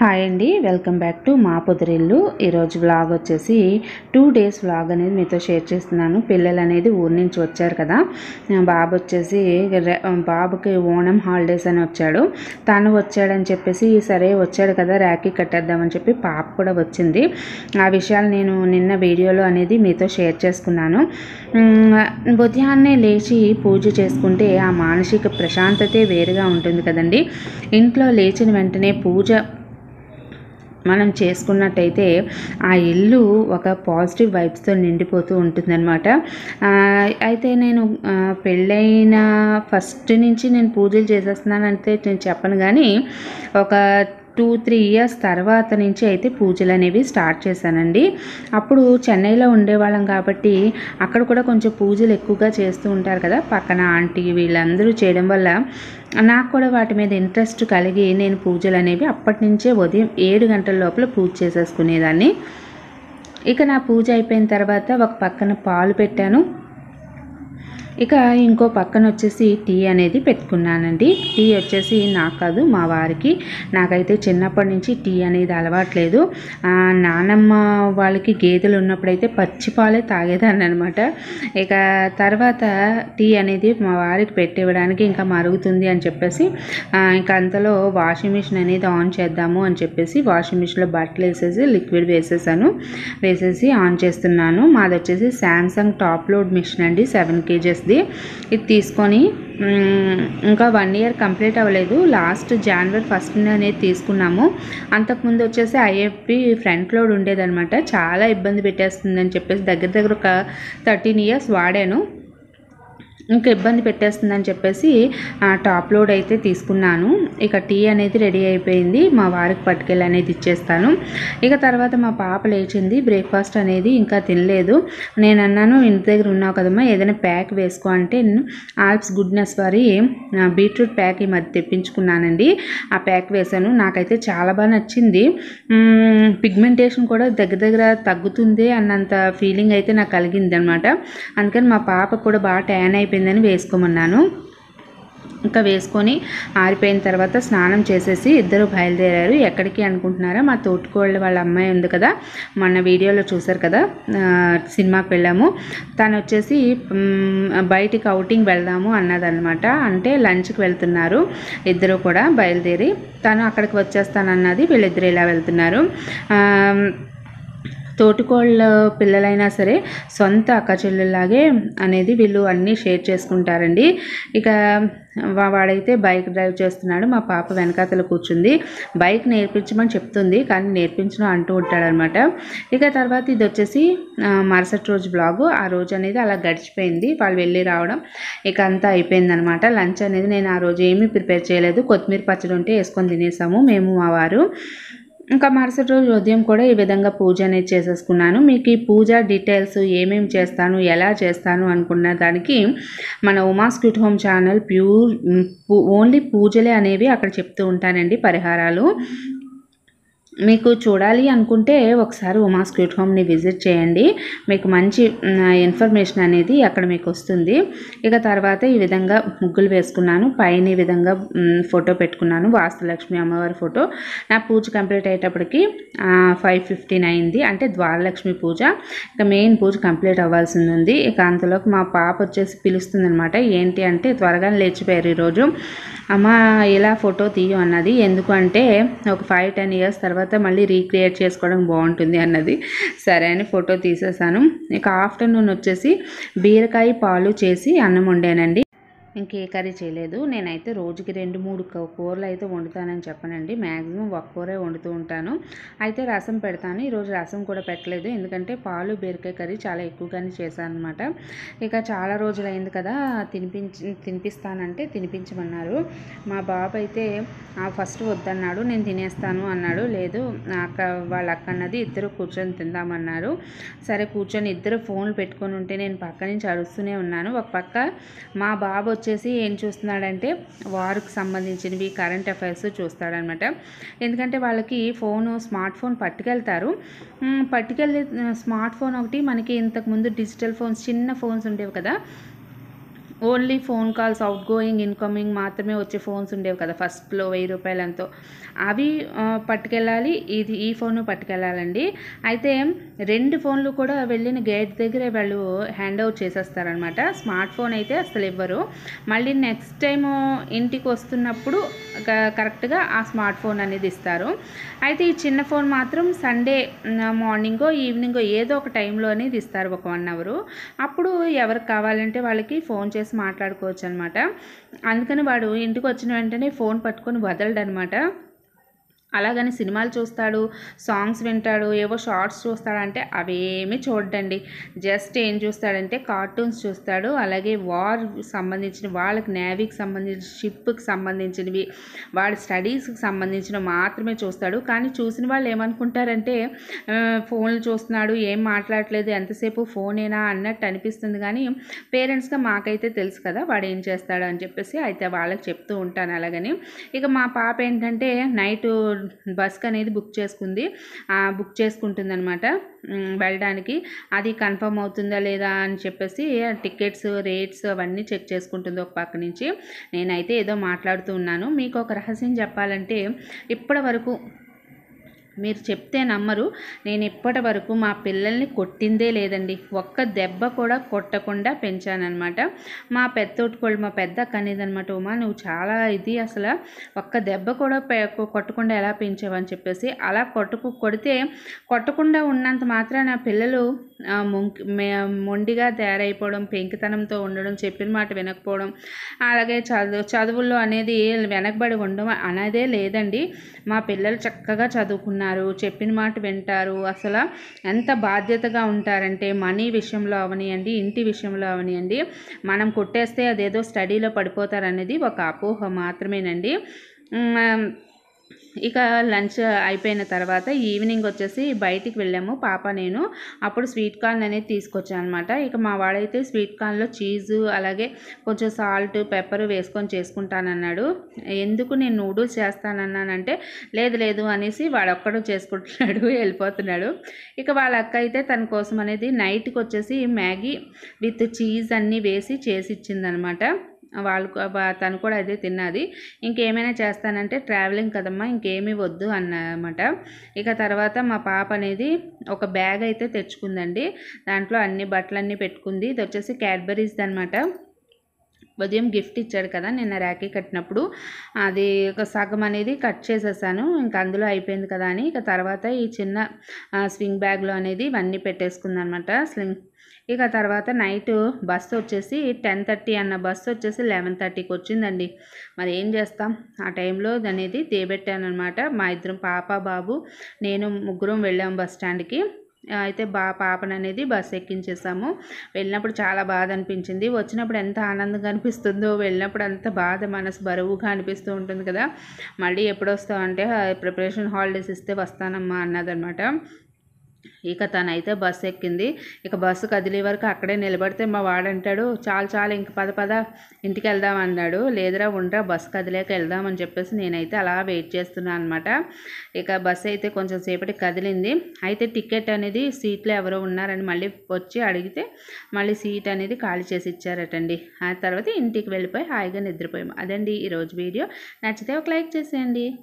Hi అండి welcome back to మా పొదరిల్లు. ఈరోజు వ్లాగ్ వచ్చేసి టూ డేస్ వ్లాగ్ అనేది మీతో షేర్ చేస్తున్నాను. పిల్లలు అనేది ఊరి నుంచి వచ్చారు కదా. బాబు వచ్చేసి బాబుకి ఓణం హాలిడేస్ అని వచ్చాడు. తను వచ్చాడని చెప్పేసి సరే వచ్చాడు కదా ర్యాకీ కట్టేద్దామని చెప్పి పాప కూడా వచ్చింది. ఆ విషయాలు నేను నిన్న వీడియోలో అనేది మీతో షేర్ చేసుకున్నాను. ఉదయాన్నే లేచి పూజ చేసుకుంటే ఆ మానసిక ప్రశాంతతే వేరుగా ఉంటుంది కదండి. ఇంట్లో లేచిన వెంటనే పూజ మనం చేసుకున్నట్టయితే ఆ ఇల్లు ఒక పాజిటివ్ వైబ్స్తో నిండిపోతూ ఉంటుందన్నమాట. అయితే నేను పెళ్ళైన ఫస్ట్ నుంచి నేను పూజలు చేసేస్తున్నానంటే నేను చెప్పను కానీ ఒక టూ త్రీ ఇయర్స్ తర్వాత నుంచి అయితే పూజలు అనేవి స్టార్ట్ చేశానండి. అప్పుడు చెన్నైలో ఉండేవాళ్ళం కాబట్టి అక్కడ కూడా కొంచెం పూజలు ఎక్కువగా చేస్తూ ఉంటారు కదా. పక్కన ఆంటీ వీళ్ళందరూ చేయడం వల్ల నాకు కూడా వాటి మీద ఇంట్రెస్ట్ కలిగి నేను పూజలు అనేవి అప్పటి నుంచే ఉదయం ఏడు గంటల లోపల పూజ చేసేసుకునేదాన్ని. ఇక నా పూజ అయిపోయిన తర్వాత ఒక పక్కన పాలు పెట్టాను. ఇక ఇంకో పక్కన వచ్చేసి టీ అనేది పెట్టుకున్నానండి. టీ వచ్చేసి నాకు కాదు మా వారికి. నాకైతే చిన్నప్పటి నుంచి టీ అనేది అలవాట్లేదు. నానమ్మ వాళ్ళకి గేదెలు ఉన్నప్పుడైతే పచ్చి పాలే తాగేదాన్ని అనమాట ఇక తర్వాత టీ అనేది మా వారికి పెట్టివ్వడానికి ఇంకా మరుగుతుంది అని చెప్పేసి ఇంకా అంతలో వాషింగ్ మిషన్ అనేది ఆన్ చేద్దాము అని చెప్పేసి వాషింగ్ మిషన్లో బట్టలు వేసేసి లిక్విడ్ వేసేసాను. వేసేసి ఆన్ చేస్తున్నాను. మాది వచ్చేసి శాంసంగ్ టాప్ లోడ్ మిషన్ అండి సెవెన్ కేజెస్ది ఇది తీసుకొని ఇంకా వన్ ఇయర్ కంప్లీట్ అవ్వలేదు. లాస్ట్ జనవరి ఫస్ట్ అనేది తీసుకున్నాము. అంతకుముందు వచ్చేసి ఐఎఫ్పి ఫ్రంట్ లోడ్ ఉండేదనమాట చాలా ఇబ్బంది పెట్టేస్తుందని చెప్పేసి దగ్గర దగ్గర ఒక థర్టీన్ ఇయర్స్ వాడాను. ఇంకా ఇబ్బంది పెట్టేస్తుందని చెప్పేసి టాప్ లోడ్ అయితే తీసుకున్నాను. ఇక టీ అనేది రెడీ అయిపోయింది. మా వారికి పట్టుకెళ్ళి అనేది ఇచ్చేస్తాను. ఇక తర్వాత మా పాప లేచింది. బ్రేక్ఫాస్ట్ అనేది ఇంకా తినలేదు. నేను అన్నాను ఇంటి దగ్గర ఉన్నావు కదమ్మా ఏదైనా ప్యాక్ వేసుకో అంటే నేను ఆల్ప్స్ గుడ్నెస్ వారి బీట్రూట్ ప్యాక్ ఈ మధ్య తెప్పించుకున్నానండి. ఆ ప్యాక్ వేశాను. నాకైతే చాలా బాగా నచ్చింది. పిగ్మెంటేషన్ కూడా దగ్గర దగ్గర తగ్గుతుంది అన్నంత ఫీలింగ్ అయితే నాకు కలిగింది అనమాట అందుకని మా పాప కూడా బాగా ట్యాన్ అయిపోయిందని వేసుకోమన్నాను. ఇంకా వేసుకొని ఆరిపోయిన తర్వాత స్నానం చేసేసి ఇద్దరు బయలుదేరారు. ఎక్కడికి అనుకుంటున్నారా? మా తోటికోళ్ళ వాళ్ళ అమ్మాయి ఉంది కదా మొన్న వీడియోలో చూసారు కదా సినిమాకి వెళ్ళాము. తను వచ్చేసి బయటికి అవుటింగ్ వెళ్దాము అన్నదన్నమాట. అంటే లంచ్కి వెళ్తున్నారు ఇద్దరు కూడా బయలుదేరి. తను అక్కడికి వచ్చేస్తానన్నది వీళ్ళిద్దరు ఇలా వెళ్తున్నారు. తోటికోళ్ళ పిల్లలైనా సరే సొంత అక్కచెల్లెల్లాగే అనేది వీళ్ళు అన్నీ షేర్ చేసుకుంటారండి. ఇక వాడైతే బైక్ డ్రైవ్ చేస్తున్నాడు. మా పాప వెనకాతల కూర్చుంది. బైక్ నేర్పించమని చెప్తుంది కానీ నేర్పించడం అంటూ ఉంటాడనమాట ఇక తర్వాత ఇది వచ్చేసి మరుసటి రోజు బ్లాగు. ఆ రోజు అనేది అలా గడిచిపోయింది. వాళ్ళు వెళ్ళి రావడం ఇక అంతా అయిపోయిందనమాట లంచ్ అనేది నేను ఆ రోజు ఏమీ ప్రిపేర్ చేయలేదు. కొత్తిమీర పచ్చడి ఉంటే వేసుకొని తినేసాము. మేము మా వారు. ఇంకా మరుసటి రోజు ఉదయం కూడా ఈ విధంగా పూజ అనేది చేసేసుకున్నాను. మీకు ఈ పూజ డీటెయిల్స్ ఏమేమి చేస్తాను ఎలా చేస్తాను అనుకున్న దానికి మన Uma's cute home channel pure only పూజలే అనేవి అక్కడ చెప్తూ ఉంటానండి పరిహారాలు. మీకు చూడాలి అనుకుంటే ఒకసారి ఉమా క్యూట్ హోమ్ని విజిట్ చేయండి. మీకు మంచి ఇన్ఫర్మేషన్ అనేది అక్కడ మీకు వస్తుంది. ఇక తర్వాత ఈ విధంగా ముగ్గులు వేసుకున్నాను. పైన ఈ విధంగా ఫోటో పెట్టుకున్నాను. వాస్తులక్ష్మి అమ్మవారి ఫోటో. నా పూజ కంప్లీట్ అయ్యేటప్పటికి ఫైవ్ ఫిఫ్టీన్ అయింది. అంటే ద్వారలక్ష్మి పూజ. ఇక మెయిన్ పూజ కంప్లీట్ అవ్వాల్సింది ఉంది ఇక అంతలోకి మా పాప వచ్చేసి పిలుస్తుంది అనమాట ఏంటి అంటే త్వరగా లేచిపోయారు ఈరోజు అమ్మ ఇలా ఫోటో తీయు అన్నది. ఎందుకంటే ఒక ఫైవ్ టెన్ ఇయర్స్ తర్వాత మళ్ళీ రీక్రియేట్ చేసుకోవడం బాగుంటుంది అన్నది. సరే అని ఫోటో తీసేసాను. ఇక ఆఫ్టర్నూన్ వచ్చేసి బీరకాయ పాలు చేసి అన్నం వండానండి. ఇంకే కర్రీ చేయలేదు. నేనైతే రోజుకి రెండు మూడు కూరలు అయితే వండుతానని చెప్పనండి. మ్యాక్సిమం ఒక కూరే వండుతూ ఉంటాను. అయితే రసం పెడతాను. ఈరోజు రసం కూడా పెట్టలేదు. ఎందుకంటే పాలు బీరకాయ కర్రీ చాలా ఎక్కువగానే చేశాను అనమాట ఇక చాలా రోజులైంది కదా తినిపించి తినిపిస్తానంటే తినిపించమన్నారు. మా బాబు అయితే "ఆ, ఫస్ట్ వద్దన్నాడు నేను తినేస్తాను అన్నాడు. లేదు నా అక్క వాళ్ళ అక్క అన్నది ఇద్దరు కూర్చొని తిందామన్నారు. సరే కూర్చొని ఇద్దరు ఫోన్లు పెట్టుకొని ఉంటే నేను పక్క నుంచి అరుస్తూనే ఉన్నాను. ఒక పక్క మా బాబు వచ్చేసి ఏం చూస్తున్నాడంటే వారికి సంబంధించినవి కరెంట్ అఫైర్స్ చూస్తాడనమాట. ఎందుకంటే వాళ్ళకి ఫోను స్మార్ట్ ఫోన్ పట్టుకెళ్తారు. పట్టుకెళ్ళి స్మార్ట్ ఫోన్ ఒకటి మనకి ఇంతకుముందు డిజిటల్ ఫోన్స్ చిన్న ఫోన్స్ ఉండేవి కదా. Only phone calls out going incoming మాత్రమే వచ్చే ఫోన్స్ ఉండేవి కదా. ఫస్ట్లో వెయ్యి రూపాయలంతో. అవి పట్టుకెళ్ళాలి. ఇది ఈ ఫోన్ పట్టుకెళ్ళాలండి. అయితే రెండు ఫోన్లు కూడా వెళ్ళిన గేట్ దగ్గరే వాళ్ళు హ్యాండ్ అవుట్ చేసేస్తారనమాట స్మార్ట్ ఫోన్ అయితే అసలు ఇవ్వరు. మళ్ళీ నెక్స్ట్ టైం ఇంటికి వస్తున్నప్పుడు క- కరెక్ట్గా ఆ స్మార్ట్ ఫోన్ అనేది ఇస్తారు. అయితే ఈ చిన్న ఫోన్ మాత్రం సండే మార్నింగో ఈవినింగో ఏదో ఒక టైంలో అనేది ఇస్తారు ఒక వన్ అవరు. అప్పుడు ఎవరికి కావాలంటే వాళ్ళకి ఫోన్ చేసి మాట్లాడుకోవచ్చు అనమాట అందుకని వాడు ఇంటికి వచ్చిన వెంటనే ఫోన్ పట్టుకొని వదలడనమాట అలాగని సినిమాలు చూస్తాడు సాంగ్స్ వింటాడు ఏవో షార్ట్స్ చూస్తాడంటే అవేమీ చూడండి జస్ట్ ఏం చూస్తాడంటే కార్టూన్స్ చూస్తాడు అలాగే వార్ సంబంధించిన వాళ్ళకి నేవీకి సంబంధించిన షిప్కి సంబంధించినవి వాడి స్టడీస్కి సంబంధించిన మాత్రమే చూస్తాడు. కానీ చూసిన వాళ్ళు ఏమనుకుంటారంటే ఫోన్లు చూస్తున్నాడు ఏం మాట్లాడట్లేదు ఎంతసేపు ఫోనేనా అన్నట్టు అనిపిస్తుంది. కానీ పేరెంట్స్గా మాకైతే తెలుసు కదా వాడు ఏం చేస్తాడు అని చెప్పేసి అయితే వాళ్ళకి చెప్తూ ఉంటాను అలాగని. ఇక మా పాప ఏంటంటే నైట్ బస్కి అనేది బుక్ చేసుకుంది. బుక్ చేసుకుంటుంది అనమాట వెళ్ళడానికి. అది కన్ఫర్మ్ అవుతుందా లేదా అని చెప్పేసి టికెట్స్ రేట్స్ అవన్నీ చెక్ చేసుకుంటుంది ఒక పక్క నుంచి. నేనైతే ఏదో మాట్లాడుతూ ఉన్నాను. మీకు ఒక రహస్యం చెప్పాలంటే ఇప్పటి వరకు మీరు చెప్తే నమ్మరు. నేను ఇప్పటి వరకు మా పిల్లల్ని కొట్టిందే లేదండి. ఒక్క దెబ్బ కూడా కొట్టకుండా పెంచానమాట మా పెద్దోటికోళ్ళు మా పెద్ద కనేదనమాట ఉమా నువ్వు చాలా ఇది అసలు. ఒక్క దెబ్బ కూడా పె- కొట్టకుండా ఎలా పెంచావని చెప్పేసి అలా కొట్టుకు కొడితే కొట్టకుండా ఉన్నంత మాత్రాన పిల్లలు మొండిగా తయారైపోవడం పెంకితనంతో ఉండడం చెప్పిన మాట వినకపోవడం అలాగే చదువు చదువుల్లో అనేది వెనకబడి ఉండడం అనేదే లేదండి. మా పిల్లలు చక్కగా చదువుకున్నారు. చెప్పిన మాట వింటారు. అసలు ఎంత బాధ్యతగా ఉంటారంటే మనీ విషయంలో అవనియండి ఇంటి విషయంలో అవనియండి. మనం కొట్టేస్తే అదేదో స్టడీలో పడిపోతారనేది ఒక అపోహ మాత్రమేనండి. ఇక లంచ్ అయిపోయిన తర్వాత ఈవినింగ్ వచ్చేసి బయటికి వెళ్ళాము. పాప నేను అప్పుడు స్వీట్ కార్న్ అనేది తీసుకొచ్చాను అనమాట ఇక మా వాడైతే స్వీట్ కార్న్లో చీజు అలాగే కొంచెం సాల్ట్ పెప్పర్ వేసుకొని చేసుకుంటానన్నాడు. ఎందుకు నేను నూడిల్స్ చేస్తానన్నానంటే లేదు లేదు అనేసి వాడొక్కడు చేసుకుంటున్నాడు వెళ్ళిపోతున్నాడు. ఇక వాళ్ళ అక్క అయితే తన కోసం అనేది నైట్కి వచ్చేసి మ్యాగీ విత్ చీజ్ అన్నీ వేసి చేసి ఇచ్చిందనమాట వాళ్ళు తను కూడా అదే తిన్నది. ఇంకేమైనా చేస్తానంటే ట్రావెలింగ్ కదమ్మా ఇంకేమీ వద్దు అన్నమాట. ఇక తర్వాత మా పాప అనేది ఒక బ్యాగ్ అయితే తెచ్చుకుందండి. దాంట్లో అన్ని బట్టలన్నీ పెట్టుకుంది. ఇది వచ్చేసి క్యాడ్బరీస్ అనమాట ఉదయం గిఫ్ట్ ఇచ్చాడు కదా నిన్న ర్యాకీ కట్టినప్పుడు. అది ఒక సగం అనేది కట్ చేసేసాను. ఇంకా అందులో అయిపోయింది కదా అని. ఇక తర్వాత ఈ చిన్న స్వింగ్ బ్యాగ్లో అనేది ఇవన్నీ పెట్టేసుకుందనమాట స్లింగ్ ఇక తర్వాత నైట్ బస్సు వచ్చేసి టెన్ థర్టీ అన్న బస్సు వచ్చేసి లెవెన్ థర్టీకి వచ్చిందండి. మరి ఏం చేస్తాం? ఆ టైంలో అనేది దేబెట్టాను అనమాట మా ఇద్దరం పాప బాబు నేను ముగ్గురం వెళ్ళాం బస్ స్టాండ్కి. అయితే బా పాపను అనేది బస్సు ఎక్కించేసాము. వెళ్ళినప్పుడు చాలా బాధ అనిపించింది. వచ్చినప్పుడు ఎంత ఆనందంగా అనిపిస్తుందో వెళ్ళినప్పుడు అంత బాధ మనసు బరువుగా అనిపిస్తూ ఉంటుంది కదా. మళ్ళీ ఎప్పుడు వస్తావు అంటే ప్రిపరేషన్ హాలిడేస్ ఇస్తే వస్తానమ్మా అన్నదనమాట ఇక తనైతే బస్సు ఎక్కింది. ఇక బస్సు కదిలే వరకు అక్కడే నిలబడితే మా వాడంటాడు చాలు చాలు ఇంక పద పద ఇంటికి వెళ్దాం అన్నాడు. లేదురా ఉండరా బస్సు కదిలేక వెళ్దామని చెప్పేసి నేనైతే అలా వెయిట్ చేస్తున్నాను అనమాట ఇక బస్సు అయితే కొంచెం సేపటి కదిలింది. అయితే టికెట్ అనేది సీట్లో ఎవరో ఉన్నారని మళ్ళీ వచ్చి అడిగితే మళ్ళీ సీట్ అనేది ఖాళీ చేసి ఇచ్చారటండి. ఆ తర్వాత ఇంటికి వెళ్ళిపోయి హాయిగా నిద్రపోయాము. అదండి ఈరోజు వీడియో. నచ్చితే ఒక లైక్ చేసేయండి.